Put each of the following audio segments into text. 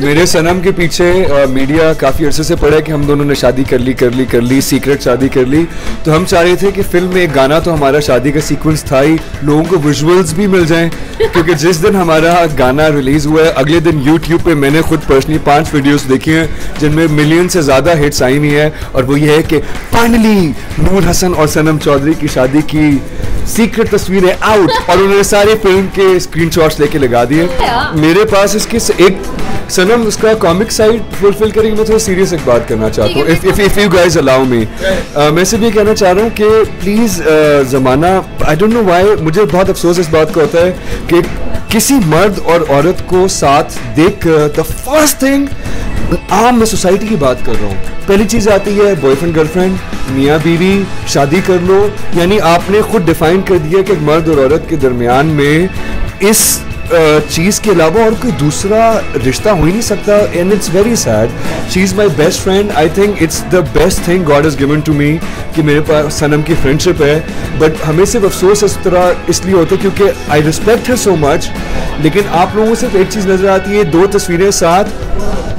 मेरे सनम के पीछे आ, मीडिया काफ़ी अरसे से पड़ा है कि हम दोनों ने शादी कर ली कर ली कर ली सीक्रेट शादी कर ली। तो हम चाह रहे थे कि फ़िल्म में एक गाना तो हमारा शादी का सीक्वेंस था ही लोगों को विजुअल्स भी मिल जाएँ। क्योंकि जिस दिन हमारा गाना रिलीज़ हुआ है अगले दिन यूट्यूब पे मैंने खुद पर्सनली पाँच वीडियोस देखी हैं जिनमें मिलियन से ज़्यादा हिट्स आई हुई है। और वो ये है कि फाइनली नूर हसन और सनम चौधरी की शादी की सीक्रेट तस्वीरें आउट और उन्होंने सारे फ़िल्म के स्क्रीनशॉट्स लेके लगा दिए। मेरे पास इसके एक सनम उसका कॉमिक साइड फुलफिल करेंगे मैं थोड़ा सीरियस एक बात करना चाहता हूँ if if if you guys allow me मैं सिर्फ़ ये कहना चाह रहा हूँ कि प्लीज़ ज़माना आई डोंट नो व्हाई मुझे बहुत अफसोस इस बात का होता है कि किसी मर्द और औरत को साथ देख द फ़र्स्ट थिंग आम मैं सोसाइटी की बात कर रहा हूँ। पहली चीज़ आती है बॉयफ्रेंड गर्लफ्रेंड मियाँ बीवी शादी कर लो। यानी आपने खुद डिफाइन कर दिया कि मर्द और औरत के दरमियान में इस चीज़ के अलावा और कोई दूसरा रिश्ता हो ही नहीं सकता and it's very sad she is my best friend I think it's the best thing God is given to me कि मेरे पास, सनम की फ्रेंडशिप है. बट हमें सिर्फ़ अफसोस इस तरह इसलिए होता है क्योंकि I respect her so much लेकिन आप लोगों को सिर्फ़ एक चीज़ नज़र आती है, दो तस्वीरें साथ,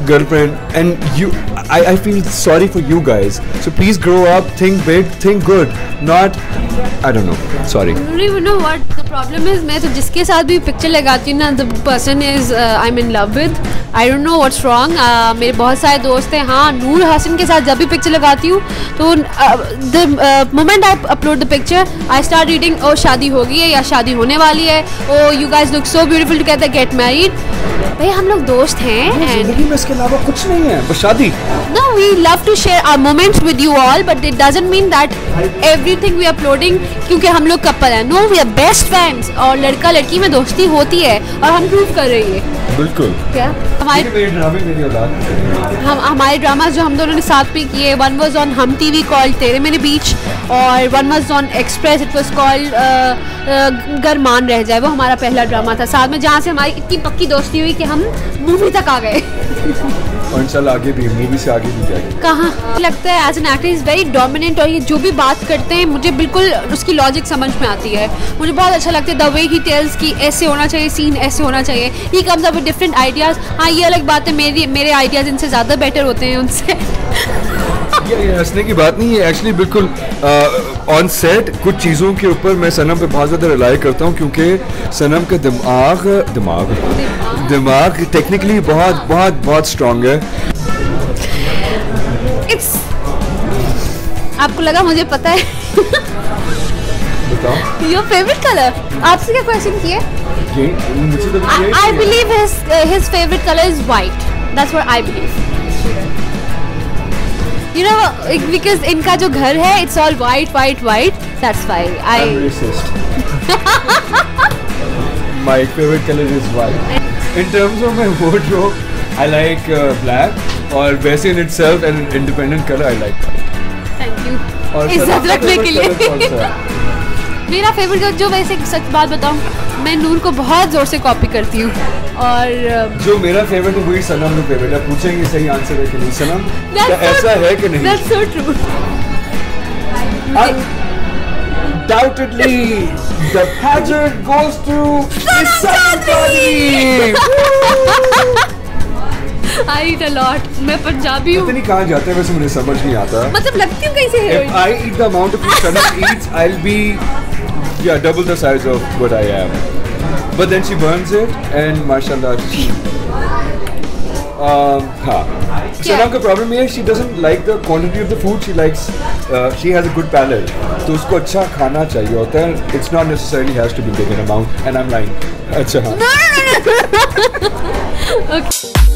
girlfriend and you I, I feel sorry for you guys so please grow up think big think good not I don't know sorry you know what the problem is मैं तो जिसके साथ भी पिक्चर लगाती हूँ ना the person is uh, I'm in love with I don't know what's wrong. Uh, मेरे बहुत सारे दोस्त हैं। हाँ नूर हसन के साथ जब भी पिक्चर लगाती हूँ तो the moment I upload the picture I start reading oh शादी होगी है या शादी होने वाली है? ओ you guys look so beautiful together get married भाई हम लोग दोस्त हैं ज़िंदगी में इसके अलावा कुछ नहीं है बस शादी। We love to share our moments with you all, but it doesn't mean that everything we are uploading क्योंकि हम लोग कपल हैं. No, we are best friends और लड़का लड़की में दोस्ती होती है और हम प्रूव कर रही है। बिल्कुल। क्या? हमारे मेरे ड्रामे मेरी औलाद हम हमारे ड्रामाज जो हम दोनों ने साथ में किए one was on Hum T V call तेरे मेरे बीच और one was on Express it was called गरमान रह जाए वो हमारा पहला ड्रामा था। साथ में जहाँ से हमारी इतनी पक्की दोस्ती हुई कि हम मूवी तक आ गए। और इंशाल्लाह आगे भी मूवी से आगे भी जाएगी। कहाँ? लगता है as an actor is very dominant और ये जो भी बात करते हैं मुझे बिल्कुल उसकी लॉजिक समझ में आती है। मुझे बहुत अच्छा लगता है द वे ही टेल्स कि ऐसे होना चाहिए सीन ऐसे होना चाहिए। He comes up with different ideas हाँ ये अलग बात है मेरी मेरे आइडियाज़ इनसे ज़्यादा बेटर होते हैं उनसे। ये हंसने की बात नहीं है एक्चुअली बिल्कुल ऑन सेट कुछ चीज़ों के ऊपर मैं सनम पे बहुत ज़्यादा रिलाई करता हूँ क्योंकि सनम का दिमाग। दिमाग। दिमाग टेक्निकली बहुत बहुत बहुत स्ट्रॉन्ग है। इट्स आपको लगा मुझे पता है। योर फेवरेट कलर आपसे क्या क्वेश्चन किए I believe his favourite colour is white that's what I believe you know because इनका जो घर है it's all white white white that's why I my favourite colour is white In terms of my wardrobe, I like uh, black. और वैसे in itself an independent color I like. Thank you. और इज़्ज़त रखने के लिए. मेरा favourite colour जो वैसे सच बात बताऊँ, मैं नूर को बहुत ज़ोर से कॉपी करती हूँ और uh, जो मेरा फेवरेट है वही सनम का फेवरेट है पूछेंगे सही आंसर है कि नहीं सनम क्या ऐसा है कि नहीं That's so true. Undoubtedly, the pageant goes to Sanam Chaudhary. I eat a lot. मैं पंजाबी पता हूँ. नहीं कहाँ जाते हैं वैसे मुझे समझ नहीं आता मतलब लगती हूँ कैसे If heroine? I eat the amount of food Sanam eats, I'll be yeah double the size of what I am. But then she burns it, and mashallah, she. Um, हाँ. Sanam the problem ये she doesn't like the quantity of the food. She likes, uh, she has a good palate. तो उसको अच्छा खाना चाहिए होता है. It's not necessarily has to be big in amount. And I'm lying. अच्छा हाँ. No, no, no. okay.